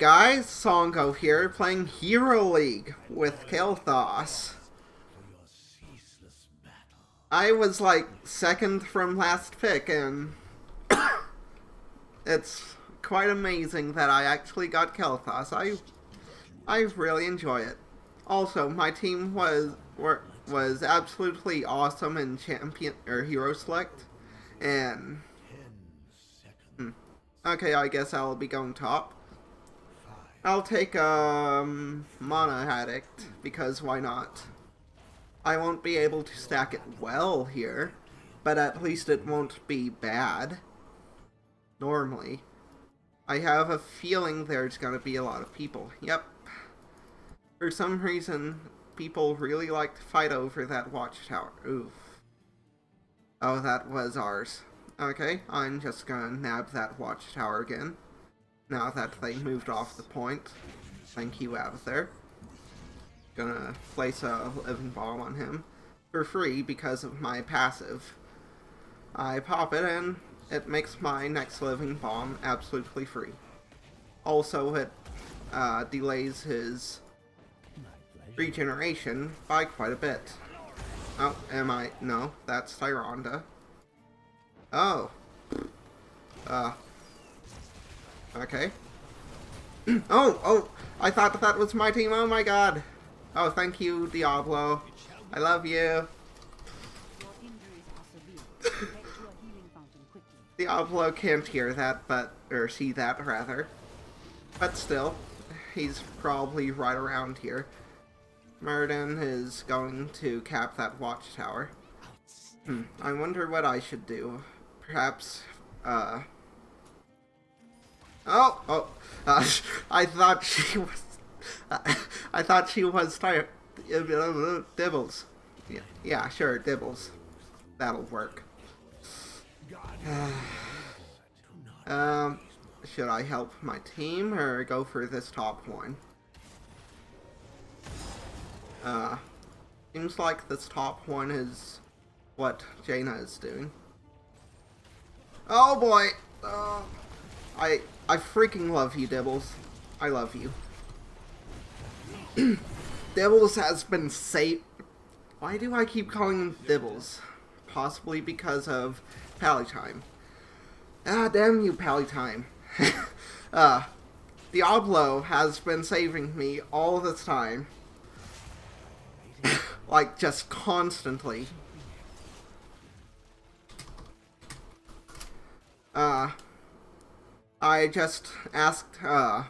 guys, Songo here, playing Hero League with Kael'thas. I was like second from last pick, and it's quite amazing that I actually got Kael'thas. I I really enjoy it. Also, my team was were, was absolutely awesome in champion or hero select, and hmm, okay, I guess I'll be going top. I'll take um Mana Addict because why not? I won't be able to stack it well here, but at least it won't be bad. Normally. I have a feeling there's gonna be a lot of people. Yep. For some reason, people really like to fight over that watchtower. Oof. Oh, that was ours. Okay, I'm just gonna nab that watchtower again. Now that they moved off the point. Thank you, Abathur gonna place a living bomb on him for free because of my passive. I pop it and it makes my next living bomb absolutely free. Also, it uh, delays his regeneration by quite a bit. Oh, am I? No, that's Tyrande. Oh. Uh. Okay. oh, oh, I thought that was my team. Oh my god. Oh, thank you, Diablo. I love you. Diablo can't hear that, but, or see that, rather. But still, he's probably right around here. Muradin is going to cap that watchtower. Hmm, I wonder what I should do. Perhaps, uh... Oh, oh, uh, I thought she was I thought she was tired. Dibbles. Yeah, yeah, sure, Dibbles. That'll work. um, should I help my team or go for this top one? Uh, seems like this top one is what Jaina is doing. Oh boy! Uh, I I freaking love you, Dibbles. I love you. Dibbles has been saved. Why do I keep calling him Dibbles? Possibly because of PallyTime. Ah, damn you, PallyTime. uh, Diablo has been saving me all this time. like, just constantly. Uh, I just asked, uh,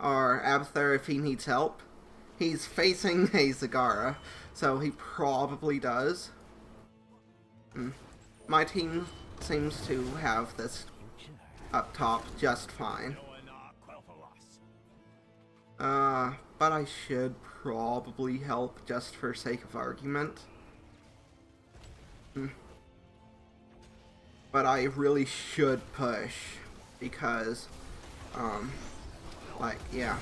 our Abathur if he needs help. He's facing a Zagara, so he probably does. Hmm. My team seems to have this up top just fine. Uh, but I should probably help just for sake of argument. Hmm. But I really should push because, um, like, yeah.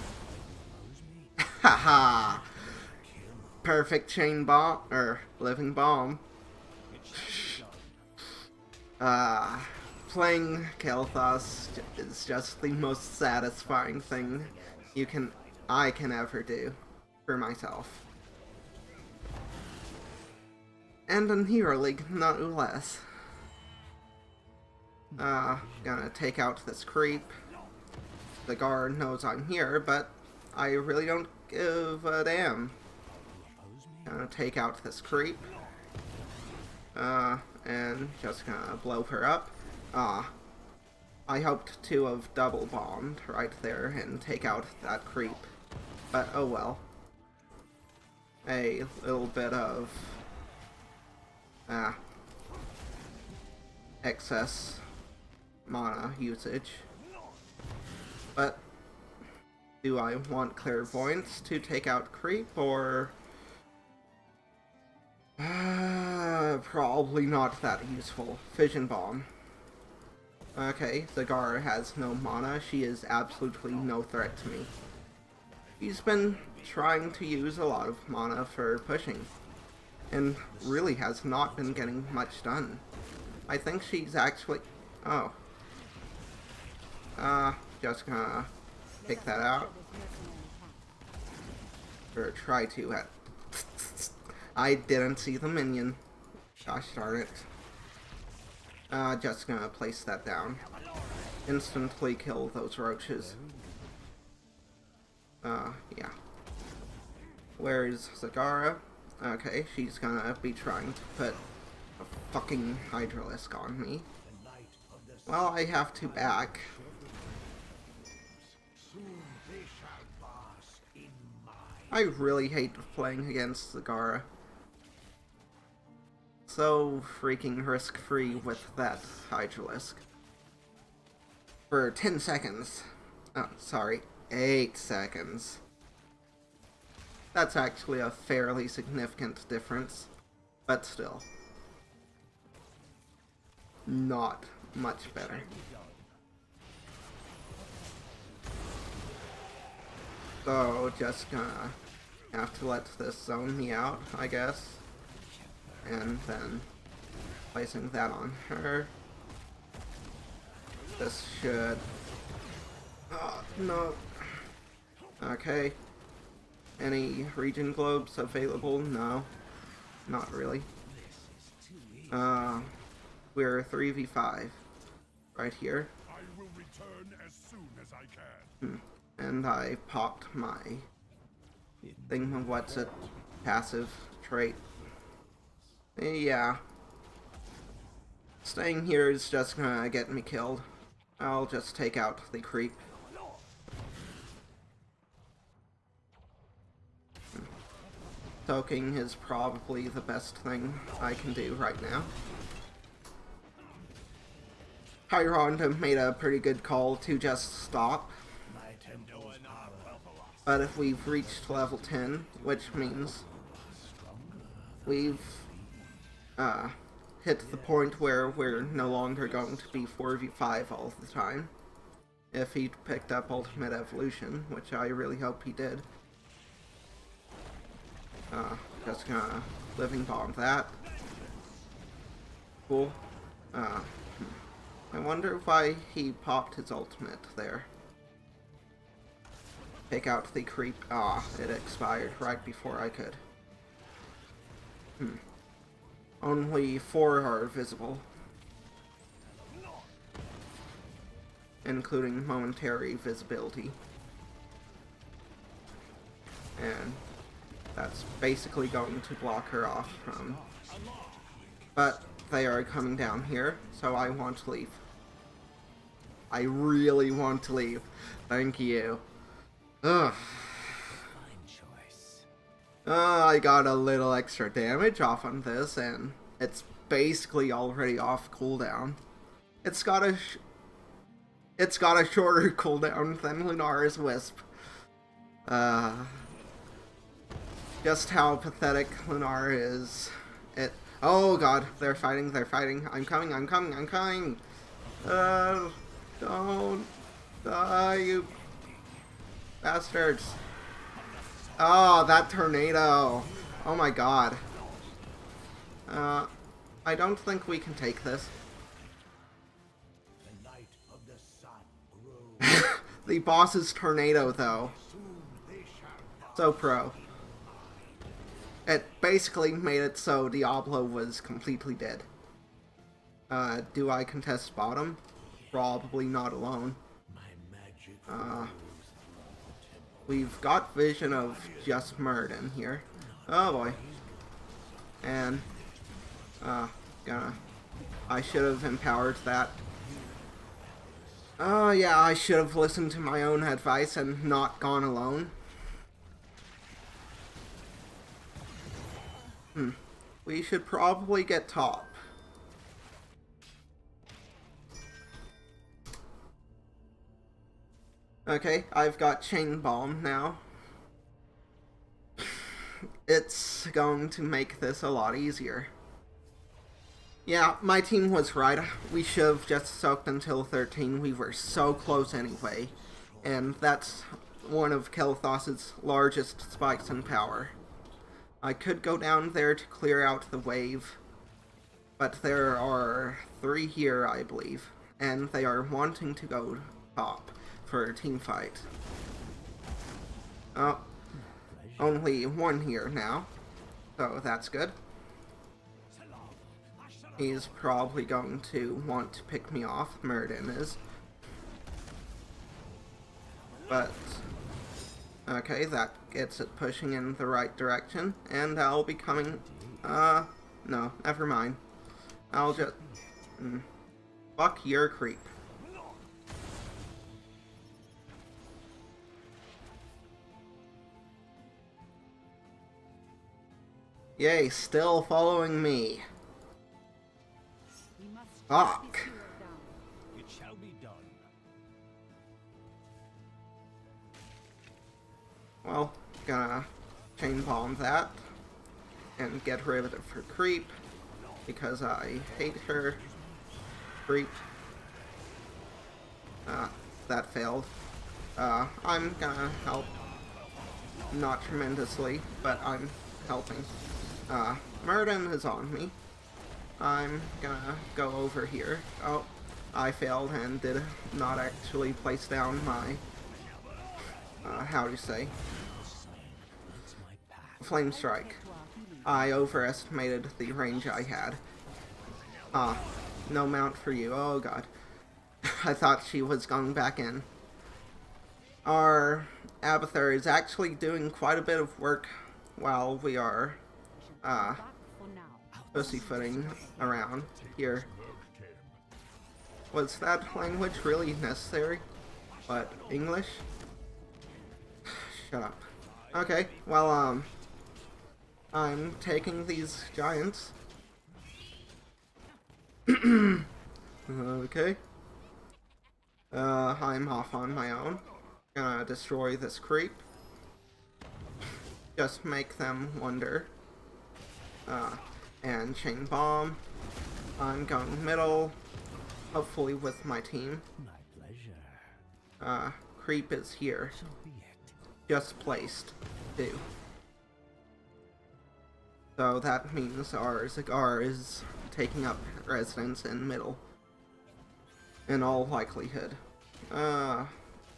Haha! Perfect chain bomb, or living bomb. Uh, playing Kael'thas is just the most satisfying thing you can, I can ever do for myself. And in Hero League, not less. Uh, gonna take out this creep. The guard knows I'm here, but I really don't give a damn. Gonna take out this creep. Uh, and just gonna blow her up. Ah. I hoped to have double bombed right there and take out that creep. But oh well. A little bit of ah excess mana usage. But do I want Clairvoyance to take out Creep, or... Uh, probably not that useful. Fission Bomb. Okay, Zagara has no mana. She is absolutely no threat to me. He's been trying to use a lot of mana for pushing, and really has not been getting much done. I think she's actually... Oh. Uh, just gonna take that out. Or try to. I didn't see the minion. Gosh darn it. Uh, just gonna place that down. Instantly kill those roaches. Uh, yeah. Where is Zagara? Okay, she's gonna be trying to put a fucking Hydralisk on me. Well, I have to back. I really hate playing against Zagara. So freaking risk-free with that Hydralisk. For 10 seconds. Oh, sorry. 8 seconds. That's actually a fairly significant difference. But still. Not much better. So, just gonna have to let this zone me out, I guess. And then placing that on her. This should... Oh, no. Okay. Any regen globes available? No. Not really. Uh, we're 3v5. Right here. I will return as soon as I can. Hmm. And I popped my thing, of what's it, passive trait. Yeah. Staying here is just gonna get me killed. I'll just take out the creep. Soaking is probably the best thing I can do right now. Chiron made a pretty good call to just stop. But if we've reached level 10, which means we've uh, hit the point where we're no longer going to be 4v5 all the time, if he picked up Ultimate Evolution, which I really hope he did. Uh, just gonna living bomb that. Cool. Uh, hmm. I wonder why he popped his ultimate there. Take out the creep. Ah, it expired right before I could. Hmm. Only four are visible. Including momentary visibility. And that's basically going to block her off from... But they are coming down here, so I want to leave. I really want to leave. Thank you. Ugh. Uh, I got a little extra damage off on this, and it's basically already off cooldown. It's got a it's got a shorter cooldown than Lunara's Wisp. Uh, just how pathetic Lunara is. It. Oh god, they're fighting, they're fighting. I'm coming, I'm coming, I'm coming. Uh, don't die, you Bastards. Oh, that tornado. Oh my god. Uh, I don't think we can take this. the boss's tornado, though. So pro. It basically made it so Diablo was completely dead. Uh, do I contest bottom? Probably not alone. Uh, We've got vision of just Muradin here. Oh boy. And, uh, gonna... I should have empowered that. Oh yeah, I should have listened to my own advice and not gone alone. Hmm. We should probably get top. Okay, I've got Chain Bomb now. it's going to make this a lot easier. Yeah, my team was right. We should have just soaked until 13. We were so close anyway. And that's one of Kael'thas's largest spikes in power. I could go down there to clear out the wave, but there are three here, I believe, and they are wanting to go top. For a team fight. Oh, only one here now, so that's good. He's probably going to want to pick me off, Muradin is. But, okay, that gets it pushing in the right direction, and I'll be coming, uh, no, never mind. I'll just, mm, fuck your creep. Yay, still following me. Fuck. track this hero down. It shall be done. Well, gonna chain bomb that and get rid of it for creep because I hate her. Creep. Uh, that failed. Uh, I'm gonna help. Not tremendously, but I'm helping. Uh, Muradin is on me. I'm gonna go over here. Oh, I failed and did not actually place down my, uh, how do you say, Flame Strike. I overestimated the range I had. Ah, no mount for you. Oh god. I thought she was going back in. Our Abathur is actually doing quite a bit of work while we are uh, pussyfooting around here. Was that language really necessary? What, English? Shut up. Okay, well, um, I'm taking these giants. okay. Uh, I'm off on my own. Gonna destroy this creep. Just make them wonder. Uh, and chain bomb. I'm going middle hopefully with my team. My pleasure. Uh, creep is here, So just placed, too. So that means our Zagara is taking up residence in middle. In all likelihood. Uh,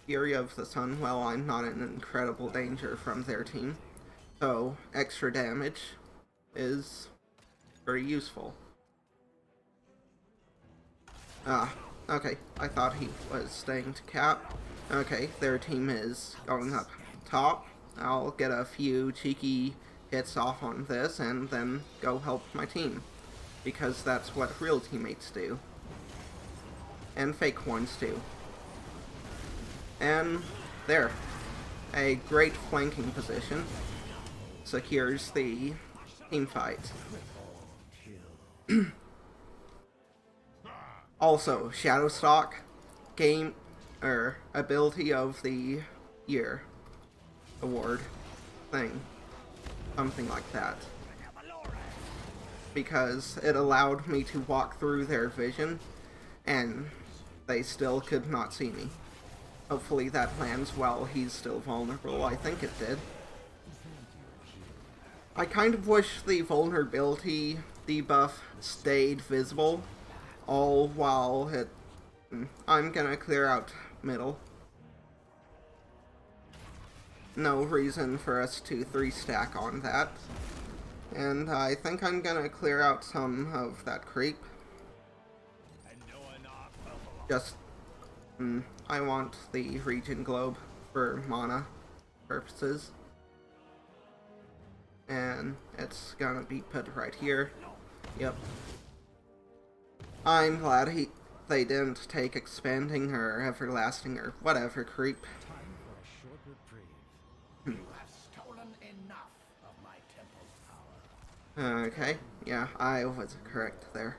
Fury of the Sun, well, I'm not in incredible danger from their team. So, extra damage is very useful. Ah, okay. I thought he was staying to cap. Okay, their team is going up top. I'll get a few cheeky hits off on this and then go help my team. Because that's what real teammates do. And fake ones do. And there. A great flanking position. Secures the team fight. Also, Shadowstalk, game or ability of the year award thing, something like that. Because it allowed me to walk through their vision, and they still could not see me. Hopefully that lands while he's still vulnerable. I think it did. I kind of wish the vulnerability debuff stayed visible all while it. mm, I'm gonna clear out middle. No reason for us to three stack on that. And I think I'm gonna clear out some of that creep. Just. Mm, I want the regen globe for mana purposes. And it's gonna be put right here. Yep. I'm glad he they didn't take expanding or everlasting or whatever creep. Okay, yeah, I was correct there.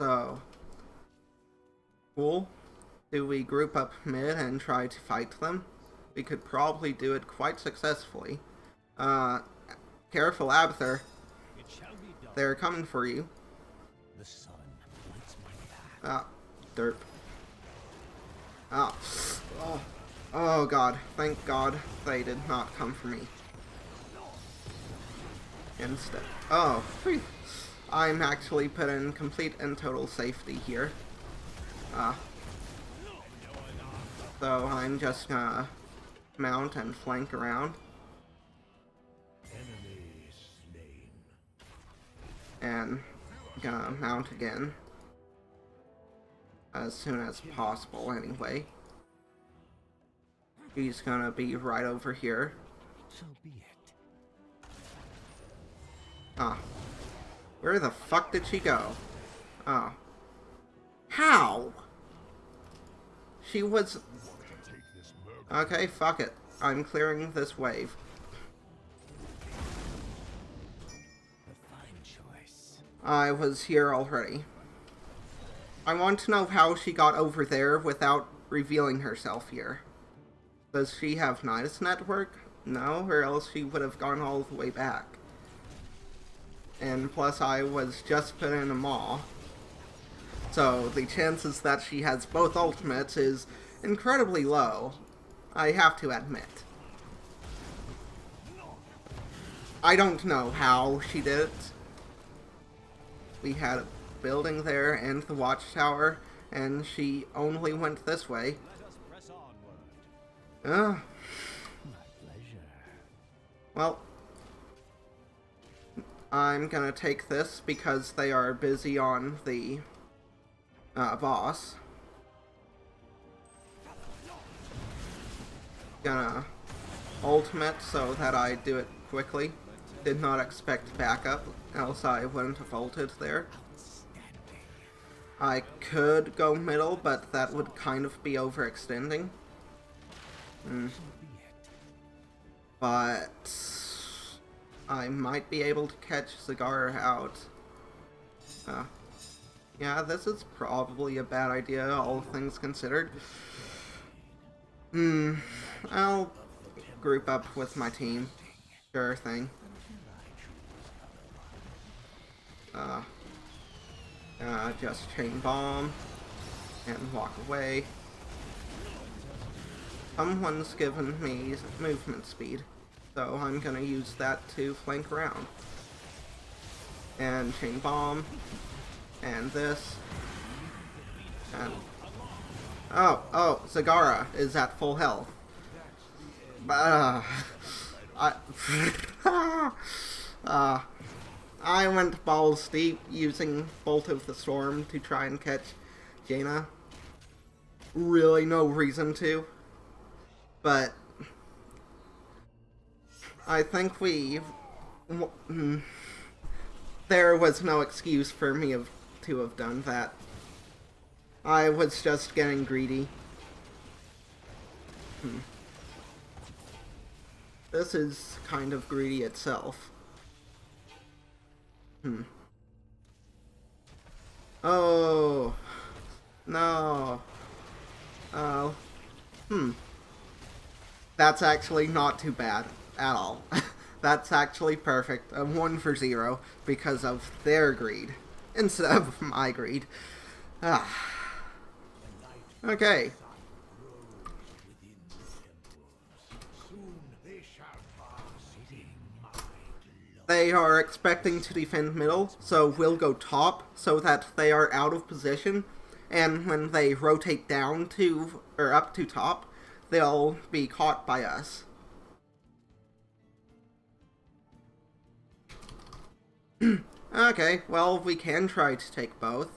So, cool. Do we group up mid and try to fight them? We could probably do it quite successfully. Uh, careful, Abathur. It shall be done. They're coming for you. The sun lights my path. Ah, derp. Ah. Oh. oh god. Thank god they did not come for me. Instead. Oh. phew. I'm actually put in complete and total safety here. Uh, so I'm just gonna mount and flank around. And gonna mount again as soon as possible anyway. He's gonna be right over here. So be it. Ah. Where the fuck did she go? Oh. How? She was... Okay, fuck it. I'm clearing this wave. I was here already. I want to know how she got over there without revealing herself here. Does she have Nydus network? No, or else she would have gone all the way back. And plus I was just put in a maw. So the chances that she has both ultimates is incredibly low. I have to admit. I don't know how she did it we had a building there and the watchtower, and she only went this way. Ugh. Well, I'm gonna take this because they are busy on the uh, boss. Gonna ultimate so that I do it quickly. Did not expect backup, else I wouldn't have ulted there. I could go middle, but that would kind of be overextending. Mm, but I might be able to catch Cigar out. Uh, yeah, this is probably a bad idea, all things considered. Hmm, I'll group up with my team. Sure thing. Uh, uh, just chain bomb and walk away. Someone's given me movement speed, so I'm gonna use that to flank around. And chain bomb, and this, and oh, oh, Zagara is at full health. Uh, I, went balls deep using Bolt of the Storm to try and catch Jaina. Really no reason to. But I think we w- mm, there was no excuse for me of, to have done that. I was just getting greedy. Hmm. This is kind of greedy itself. Hmm. Oh. No. Oh. Hmm. That's actually not too bad at all. That's actually perfect. A one for zero because of their greed instead of my greed. Ah. Okay. Soon they shall pass in my glory. They are expecting to defend middle, so we'll go top so that they are out of position. And when they rotate down to, or up to top, they'll be caught by us. okay, well, we can try to take both.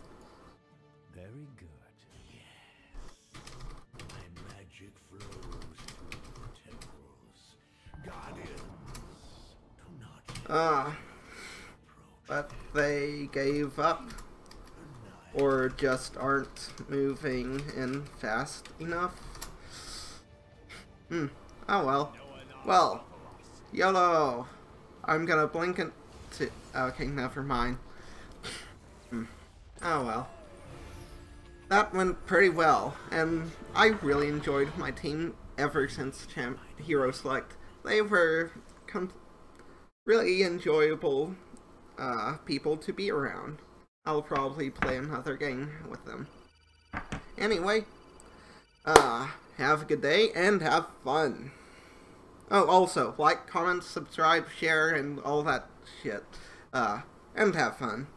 Ah, but they gave up. Or just aren't moving in fast enough. Hmm. Oh well. Well, YOLO! I'm gonna blink and to. Okay, never mind. Hmm. Oh well. That went pretty well, and I really enjoyed my team ever since Champ Hero Select. They were really enjoyable uh, people to be around. I'll probably play another game with them. Anyway, uh, have a good day and have fun. Oh, also, like, comment, subscribe, share, and all that shit. Uh, and have fun.